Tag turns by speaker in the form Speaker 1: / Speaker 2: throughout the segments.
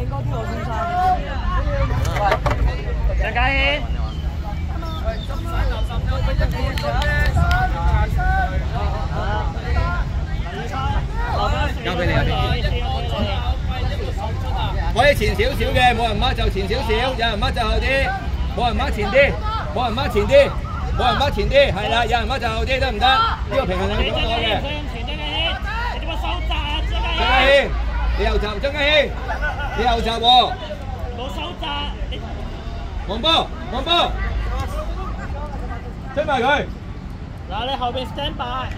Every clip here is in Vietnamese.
Speaker 1: 靓哥啲我先生。
Speaker 2: 张家轩。
Speaker 3: 交俾你啊！可以前少少嘅，冇人掹就前少少，有人掹就后啲，冇人掹前啲，冇人掹前啲，冇人掹前啲，系啦，有人掹就后啲得唔得？呢个平衡系咁讲嘅。张家轩，你又闸，张家轩， 你又闸喎。
Speaker 2: 冇手闸。
Speaker 3: 黄波，黄波，追埋佢。
Speaker 2: 嗱，你后边 stand by。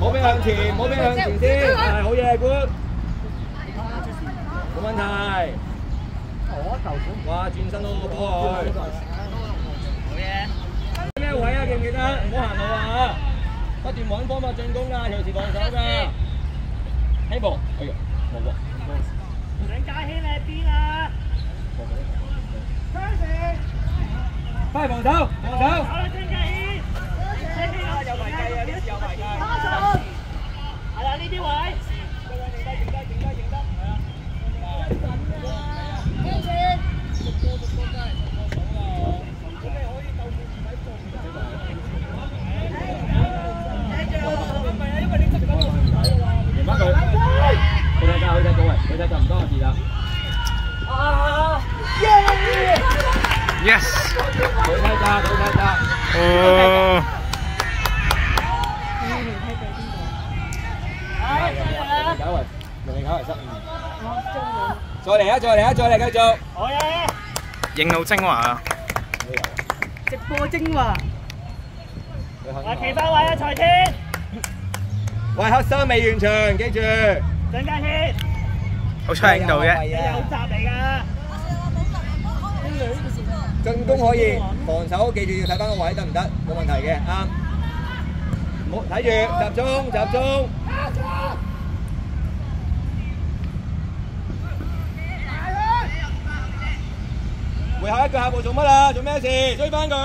Speaker 3: 冇俾向前，冇俾向前先，系好嘢，good，冇问题。哇，转身咯，波去。
Speaker 2: 好嘢。
Speaker 3: 咩位啊？记唔记得？唔好行路啊！不断揾方法进攻㗎，随时放手㗎。希望，哎呀，冇喎。
Speaker 2: 张家轩你喺边啊？
Speaker 3: 快防守，防守。
Speaker 2: 好啦，张家轩。
Speaker 3: 有排计啊！呢次有排计。
Speaker 2: 系啦，呢啲位。
Speaker 3: 赢 到位，佢睇就唔关我事啦。Yes，佢睇价，佢睇价。
Speaker 4: 哦。
Speaker 3: 搞为，人哋搞为失误。再嚟啊！再嚟啊！再嚟继续。
Speaker 2: 好嘢。
Speaker 4: 影到精华啊！
Speaker 1: 直播精华。
Speaker 2: 啊，企翻位啊，财天。
Speaker 3: 喂，黑衫未完场，记住。
Speaker 2: 张家轩。
Speaker 4: 好彩影到啫。
Speaker 2: 你有闸嚟㗎。
Speaker 3: 进攻可以，防守记住要睇翻个位得唔得？冇问题嘅，啱。唔好睇住，集中集中。回下一脚下步做乜啊？做咩事？追翻佢！好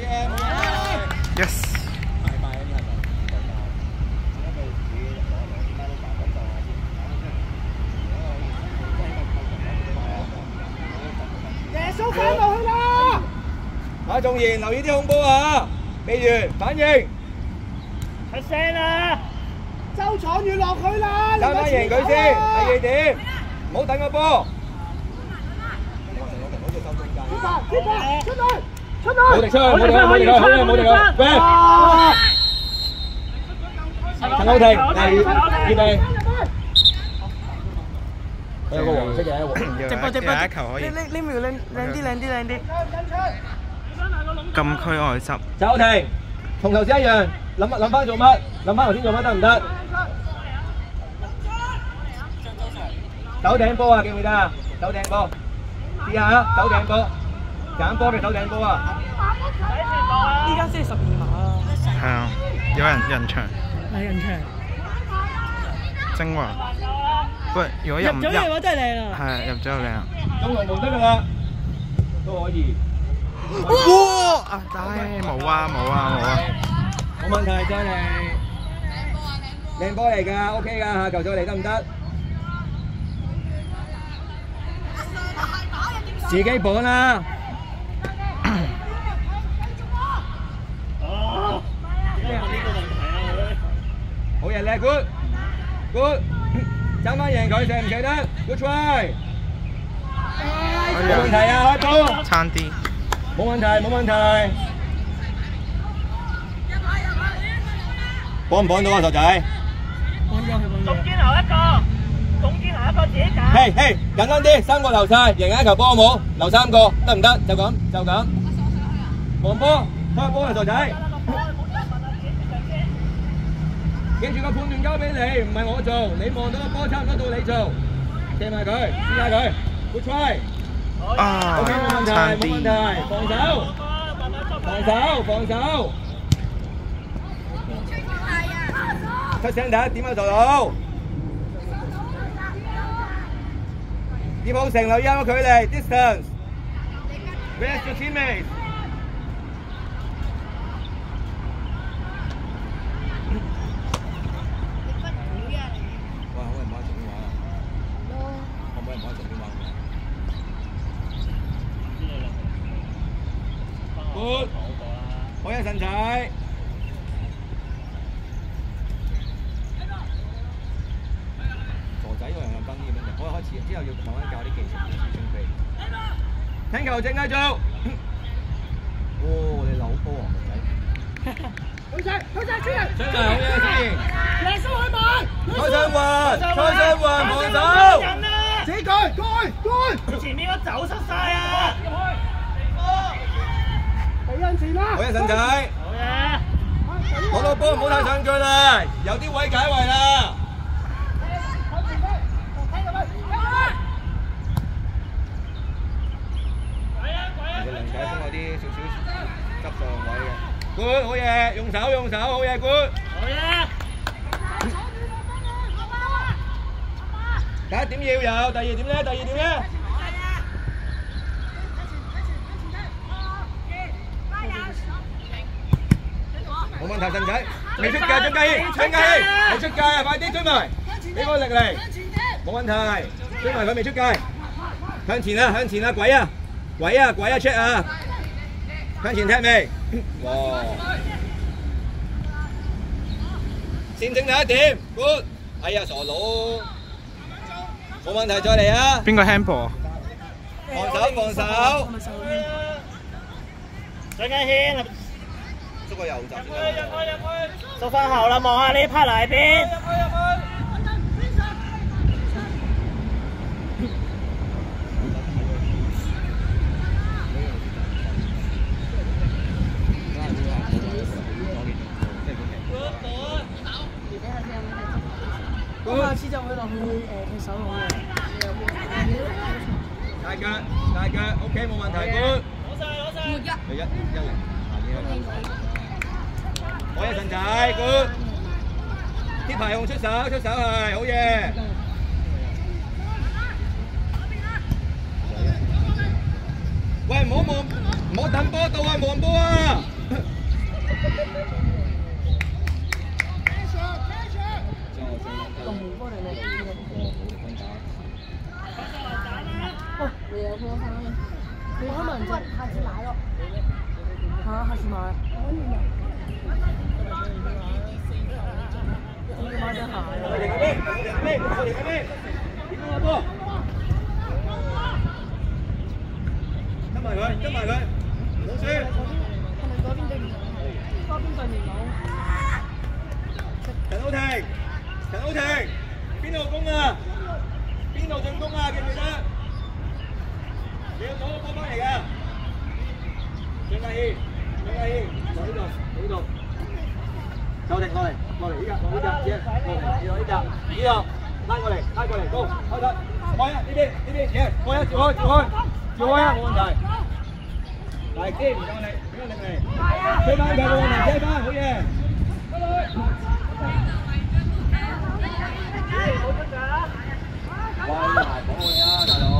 Speaker 3: 嘢，好嘢。
Speaker 4: Yes。
Speaker 3: 马仲贤留意啲控波啊！未完，反应。
Speaker 2: 出声啊！
Speaker 1: 周闯要落去啦！
Speaker 3: 打翻赢佢先，第二点，唔好等个波。
Speaker 1: 出嚟！出嚟！出
Speaker 3: 冇敌出去，冇敌去，冇敌去，好嘢，冇敌去。喂！陈浩庭，嚟预备。有个黄色嘅，
Speaker 4: 直播直播，有一球可以。
Speaker 1: 呢呢秒靓靓啲靓啲靓啲。
Speaker 4: 禁區外執。
Speaker 3: 走停，同頭先一樣，諗諗翻做乜？諗翻頭先做乜得唔得？手頂波啊，記唔記得啊？手頂波，試下啊，手頂波，揀波嘅手頂波啊！
Speaker 1: 依家先十二碼啊！
Speaker 4: 係啊，有人人場。
Speaker 1: 係人場。
Speaker 4: 精華。喂，如果入入？
Speaker 1: 咗嘅話真係靚啊！
Speaker 4: 係入咗就靚啊！
Speaker 3: 中龍門得㗎啦，都可以。
Speaker 4: 哇！啊，唉，冇啊，冇啊，冇啊。
Speaker 3: 冇问题，再嚟。靓波嚟㗎，OK 㗎，下球再嚟得唔得？自己绑啦。
Speaker 2: 哦，因为呢个问题啊，
Speaker 3: 好嘢叻，good good，争翻赢佢，射唔射得？Good try。冇问题啊，开波。
Speaker 4: 差啲。
Speaker 3: 冇問題，冇問題。綁唔綁到啊，傻仔？
Speaker 2: 總堅頭一個，總堅頭一個自己揀。
Speaker 3: 嘿嘿，簡單啲，三個留晒，贏一球波好冇？留三個得唔得？就咁，就咁。黃波，開波啊，傻仔！記住個判斷交俾你，唔係我做。你望到個波差唔多到你做，射埋佢，試下佢，good try。
Speaker 4: À,
Speaker 3: okay, phòng đài, phòng đài, phòng sáu. Phòng sáu, phòng sáu. Phát điểm vào đâu. Điểm không thành là giao 距離 distance. Where's your teammates? 好一神仔。傻仔个人又崩啲咁样，我一开始之后要慢慢教啲技术准备。听球证继续。 执上位嘅。good 好嘢，用手用手好嘢 good。
Speaker 2: 好嘢！
Speaker 3: 第一点要有，第二点咧？第二点咧？冇问题，神仔未出界，张家轩，张家轩未出界啊！快啲追埋，俾个力嚟，冇问题，追埋佢未出界，向前啊，向前啊，鬼啊，鬼啊，鬼啊，check 啊， 向前踢未？哇！先整第一点，good，哎呀，傻佬，冇问题，再嚟啊！
Speaker 4: 边个 handball 啊？
Speaker 3: 防守，防守，
Speaker 1: 系咪受伤？
Speaker 2: 张家轩
Speaker 3: 捉个右闸先得。
Speaker 2: 缩翻后啦，望下呢 part 嚟边。
Speaker 1: 我下次就会落去诶踢手好嘅。
Speaker 3: 大脚，大脚，OK 冇问题，good。
Speaker 2: 攞晒攞晒。
Speaker 3: 你一一零，下啲啦。我一神仔，good。啲牌用出手，出手系好嘢。喂，唔好望，唔好等波到啊，望波啊！
Speaker 1: 冠军还是来了。哈，还是来。我
Speaker 3: 们两个。你哪儿？快点，快点，埋，陈欧婷，陈欧婷，边度攻啊？边度进攻啊？记唔记得？Đâu này, đâu này, đâu này, đi. Ra,
Speaker 2: đâu đi ra, kia,
Speaker 3: đâu này, đi đâu, đi ra, đi đâu, lại qua này, lại qua này, đâu, thôi thôi, thôi đi đi, đi đi, kia, thôi chịu thôi, chịu thôi, chịu thôi, rồi, lại kia, đâu này, cái này này, chơi ba, chơi ba, chơi ba, thôi kìa. Hãy subscribe
Speaker 4: cho
Speaker 3: kênh Ghiền Mì Gõ Để không bỏ lỡ những video hấp dẫn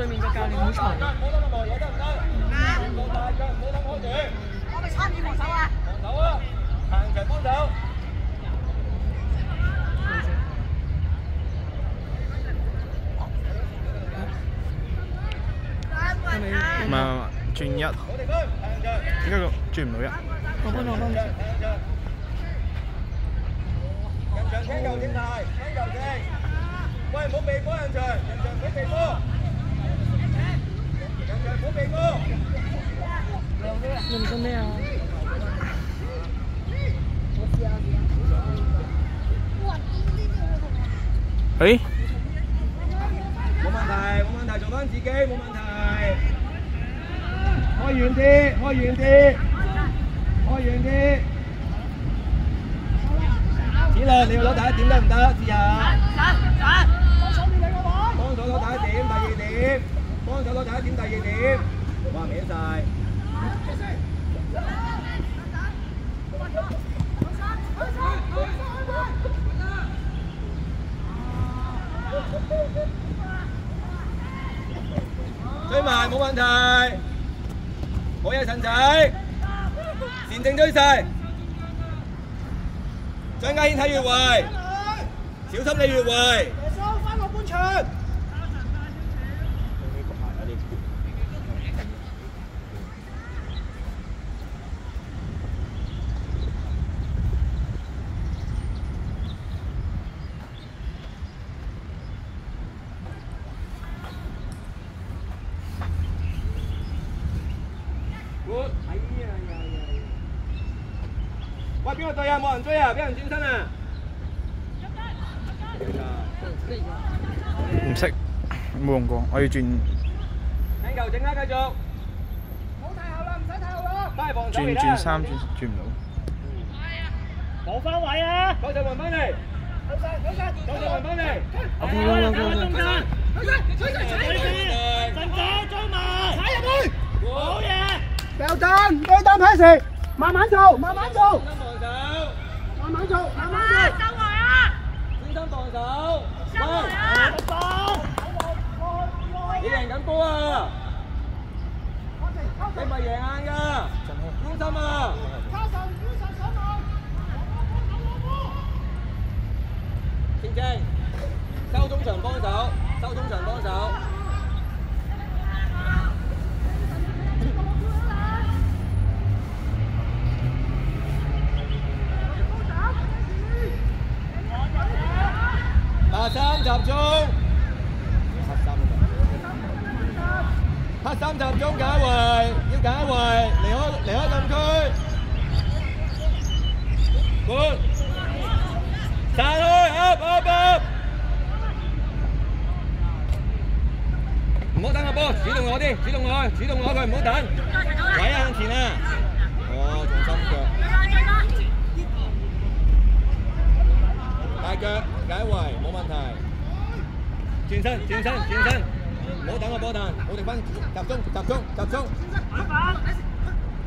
Speaker 1: 對面嘅教練好嘈。
Speaker 3: 唔好等咁耐嘢得唔得？冇大腳，唔好住。我哋參與防守啊！防守啊！行場幫手。
Speaker 1: 係咪？
Speaker 4: 唔係轉一，
Speaker 3: 我哋分行場。
Speaker 4: 點解個轉唔到一？
Speaker 1: 我幫我幫你。
Speaker 3: 人場聽球點態，聽球證。喂，唔好避波人場，人場唔好避波。人场唔好避波。
Speaker 1: 用咗咩啊？
Speaker 4: 诶，
Speaker 3: 冇问题，冇问题，做翻自己，冇问题。开远啲，开远啲，开远啲。子乐，你要攞第一点得唔得？试下。帮手攞第一点，第二点。 帮手攞第一点，第二点。哇，歪晒。追埋冇问题，好嘢陈仔，善正追势，张家轩睇越位，小心你越位。Good， 边个队啊？冇人追啊！俾人转身啊！
Speaker 4: 唔识，冇用过，我要转。
Speaker 3: 请求整啦，继续。唔好太后
Speaker 4: 啦，
Speaker 3: 唔使太后啦。
Speaker 4: 快防守啦！转转三转，转唔到。
Speaker 2: 冇翻位啊！
Speaker 3: 快再还翻你。快晒，快晒，快晒，还翻你。
Speaker 2: 快啦！快啦！中站，快晒，快晒，快晒！阵左中埋，踩入去。冇嘢。
Speaker 5: 掉针，对单开始，慢慢做，慢慢做。慢走，慢慢
Speaker 3: 走。生动手！小心。你赢紧波啊！脚解围冇问题，转身转身转身，唔好等个波弹，冇敌分，集中集中集中，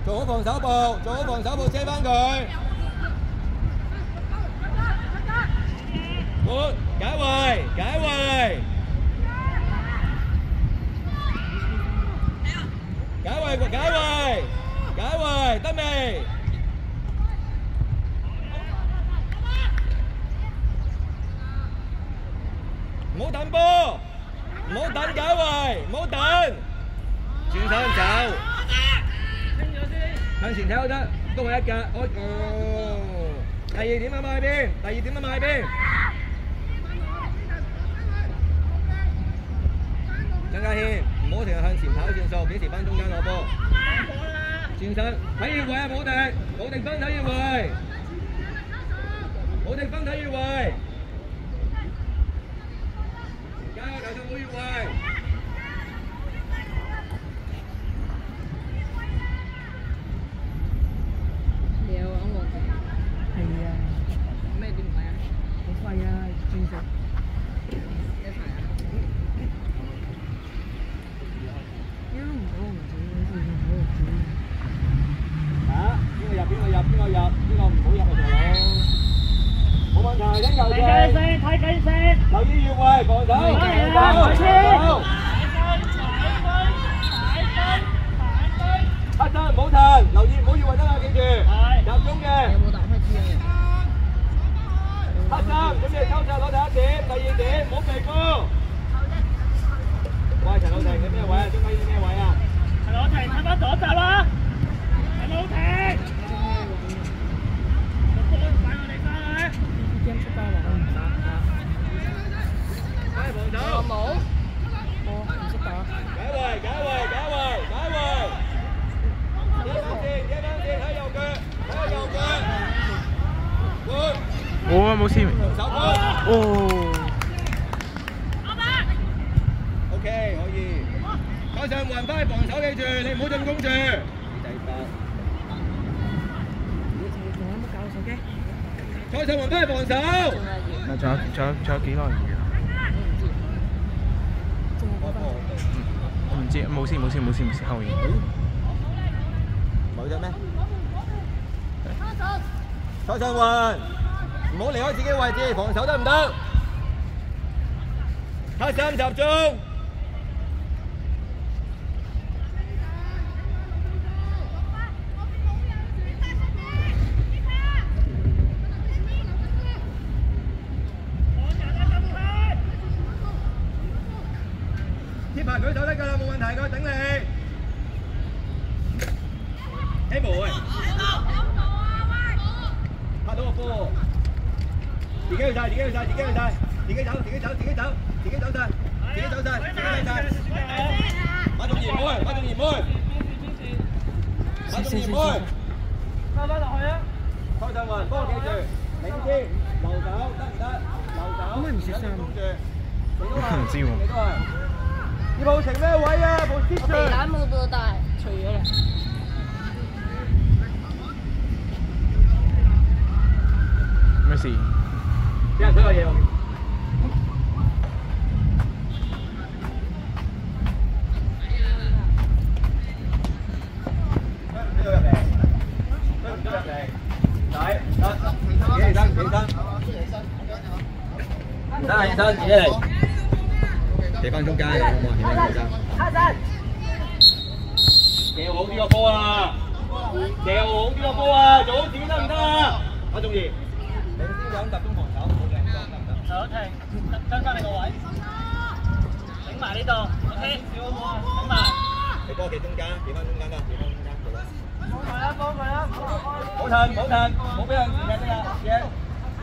Speaker 3: 做好防守步，做好防守步遮翻佢。好，解围解围，解围解围解围得未？ 唔好等波，唔好等解围，唔好等，转身走，向前睇都得，都系一格。哦哦，第二点啊买边，第二点啊买边。张家轩，唔好成日向前跑转数，几时翻中间攞波？转身睇越位啊！冇敌，冇敌分睇越位，冇敌分睇越位。 油，球唔
Speaker 1: 知。仲有嗰個。
Speaker 4: 我唔知，冇事冇事冇事冇事後面。
Speaker 3: 冇得咩？蔡尚雲，唔好离开自己位置，防守得唔得？黑心集中。马仲贤妹，
Speaker 2: 翻翻落去啊！
Speaker 3: 蔡尚云，帮我记住，领先，留守得唔得？留守。
Speaker 1: 点解唔摄衫
Speaker 3: 住，你都系，
Speaker 4: 唔知喎
Speaker 3: 你都系。叶浩晴咩位啊？部
Speaker 1: 我皮
Speaker 3: position。
Speaker 1: 蛋冇到大，除咗啦。
Speaker 4: 咩事？
Speaker 3: 有人推个嘢喎。 Hà Sơn chị đây Thì con trong cai rồi mọi người ra Kéo uống đi cô à. Kéo uống đi cô à Chỗ chị ra người ta Có chung gì? Ờ, Đến khi đó tập trung một
Speaker 2: sáu Sở thầy Chân qua này cậu ấy. Đánh mà đi tờ Ok.
Speaker 3: Đánh mà Thì cô thì trung ca Chị con trung ca Chị con trung ca Bổ thân, bổ thân, bổ biết hơn, chị ra đây ra, yeah.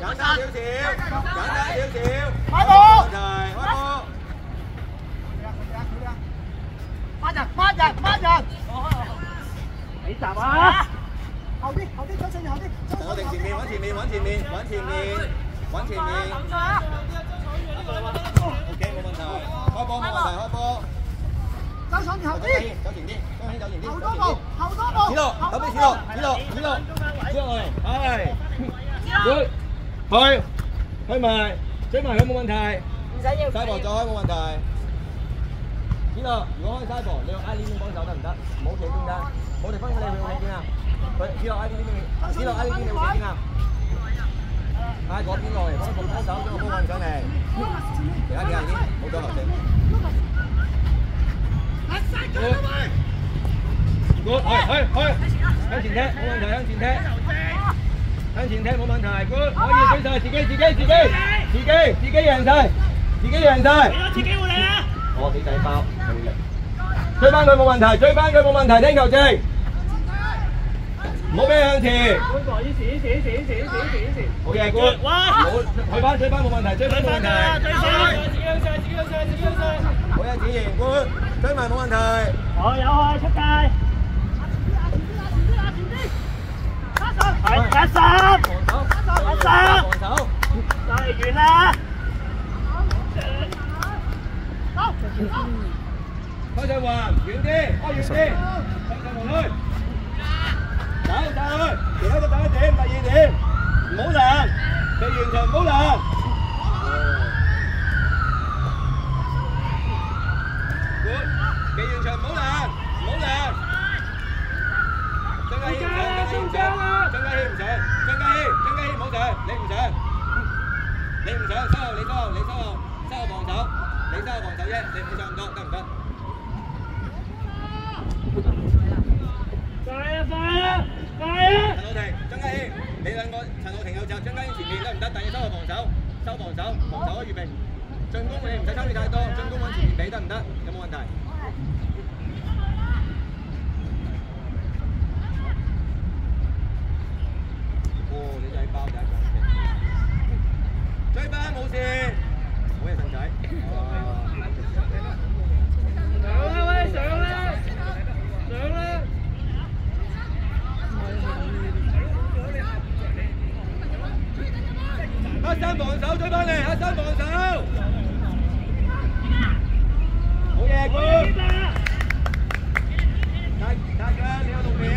Speaker 3: dẫn ra xíu xíu dẫn ra xíu xíu hóa vô rồi hóa
Speaker 5: vô phá giật phá giật phá
Speaker 2: giật. Bị tập
Speaker 5: á. Hậu đi hậu đi cho xin hậu đi.
Speaker 3: Cho tiền tiền miên vẫn tiền miên vẫn tiền miên vẫn tiền miên vẫn tiền miên ok một
Speaker 5: mình
Speaker 3: rồi hoi bô một mình rồi hoi bô cháu
Speaker 5: xuống hậu đi.
Speaker 3: cháu tiền đi.
Speaker 5: Cháu đi cháu
Speaker 3: tiền đi. Hậu đó bộ hậu đó bộ. Chỉ lộ hậu bị chỉ lộ chỉ lộ chỉ lộ. Chưa. Rồi rồi Thôi. Thôi
Speaker 1: mời Chứ mời
Speaker 3: không có vấn đề Sai bỏ cho không có vấn đề Chỉ là Nếu hơi sai bỏ Nếu ai đi mình bóng giáo thẳng đất Mỗi thế tương đa Mỗi thế phát lên mình không thế nào? Chỉ là ai đi mình Chỉ là ai đi mình thế nào? Ai có cái rồi Có cái bóng giáo cho không hoàn giáo này. Để anh đi ăn đi? Một đôi hỏi thế Good. Thôi, thôi, thôi. Anh chỉnh thế, không anh thế, anh chỉnh thế. 前踢，冇问题，向前踢。向前踢冇问题，good，可以追晒自己，自己，自己，自己，自己赢晒，自己赢晒。
Speaker 2: 俾多次机会你啊！
Speaker 3: 我几仔包，冇力。追翻佢冇问题，追翻佢冇问题，听球证。唔好俾佢向前。
Speaker 2: 嗰个以前以前以前以前以前以前以前。
Speaker 3: 好嘢，good。
Speaker 2: 哇！
Speaker 3: 好，追翻追翻冇问题，追翻冇问题。
Speaker 2: 追上，自己向上，自己向上，自己向上。
Speaker 3: 好嘢，子贤，good，追埋冇问题。
Speaker 2: 好，有啊，出界。 係一十，一十，就嚟完啦。
Speaker 3: 開上環，遠啲，開遠啲，上上門去。打去打去，而家就打一點，第二點，唔好攔，你完全唔好攔。你唔上，收後你收後，你收後，收後防守，你收後防守啫，你唔上唔得，得唔得？
Speaker 2: 快啊快啊快啊！
Speaker 3: 陳浩庭、張家軒，你兩個陳浩庭右閘，張家軒前面得唔得？第二收後防守，收防守，防守預備。進攻你唔使參與太多，進攻往前面俾得唔得？有冇問題？哦，你就係爆第一個，追翻冇事，好嘢神仔。
Speaker 2: 上啦喂，上啦，上啦！
Speaker 3: 黑山防守追翻嚟，黑山防守，好嘢，哥！大大腳，你有六秒，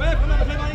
Speaker 3: Bếp có được lái bánh?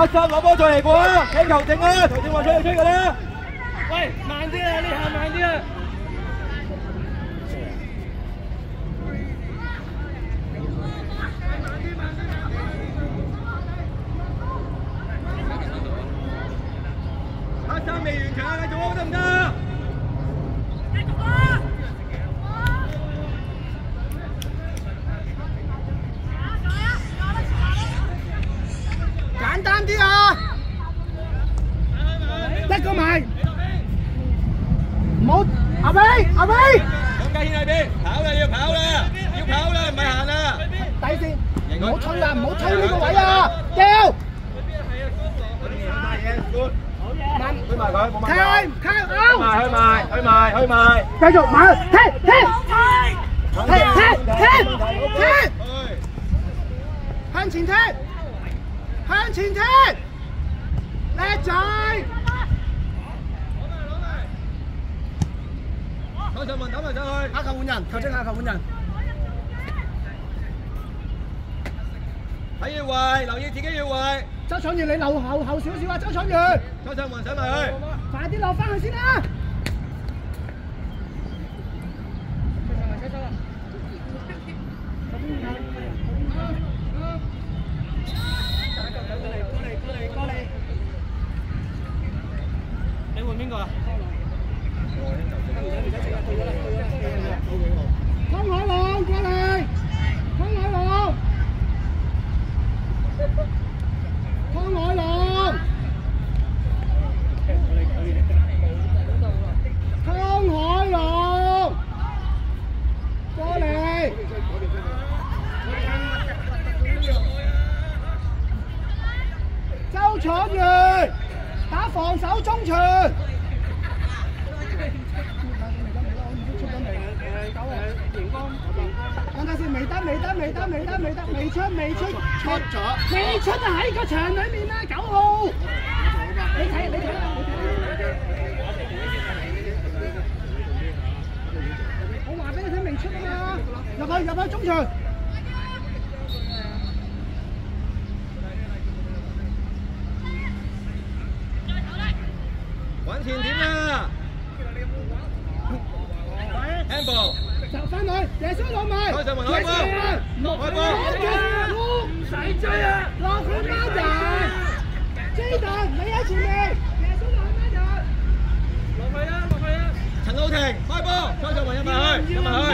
Speaker 3: 黑山攞
Speaker 2: 波再
Speaker 3: 嚟过啊！听球证啊，头先话吹就吹㗎啦。
Speaker 2: 喂，慢啲啊！呢下慢啲啊！
Speaker 3: 黑山未完场啊，继续啊，得唔得？
Speaker 5: 好推啊，唔好推呢个位啊，掉，慢，
Speaker 3: 推埋佢，冇问题。
Speaker 5: 开开out，
Speaker 3: 埋，去埋，去埋，去埋。
Speaker 5: 继续慢，踢踢踢踢踢踢，向前踢，向前踢，叻仔，
Speaker 3: 手上问，等埋上去。
Speaker 5: 下球换人，球证下球换人，
Speaker 3: 睇越位，留意自己越位。
Speaker 5: 周搶完你留後後少少啊，周搶完，
Speaker 3: 手上問，上埋去。
Speaker 5: 快啲落翻去先啦。
Speaker 2: 你換邊個啊？
Speaker 5: 湯海龍過嚟，汤海龙，汤海龙，过嚟，周楚瑜打防守中 中场。 等陣先，未得，未得，未得，未得，未得，未出，未出，出咗，未出啊！喺個場裏面啦，九號。你睇，你睇，我話俾你聽，未出啊嘛！入去，入去中場。
Speaker 3: 揾前點啦！handball，
Speaker 5: 就翻去，耶稣攞埋，
Speaker 3: 开上门开波，开波，
Speaker 5: 唔
Speaker 2: 使追啊！
Speaker 5: 落去孖人，Jaden 你喺前面，耶稣落去孖人，
Speaker 2: 落去啦，落去啦！
Speaker 3: 陈浩庭开波，开上门入埋去，入埋去，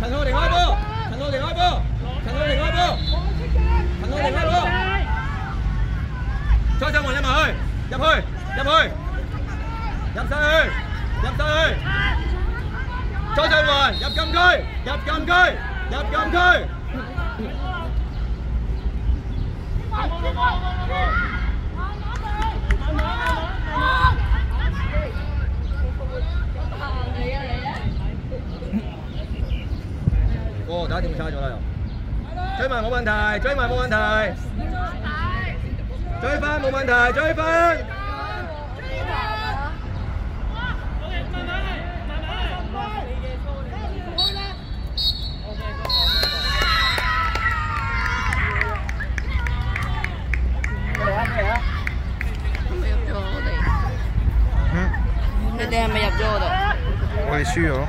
Speaker 3: 陈浩庭开波，陈浩庭开波，陈浩庭开波，陈浩庭开波，再上门入埋去，入去，入去，入晒去，入晒去。 cho chơi rồi dập cầm cây, dập cầm cây, dập cầm khơi. Cô đã kiểm tra rồi rồi. Chơi mà một bàn thầy chơi mà một bàn thầy.
Speaker 4: Chơi
Speaker 1: pha một bàn thầy chơi pha. 我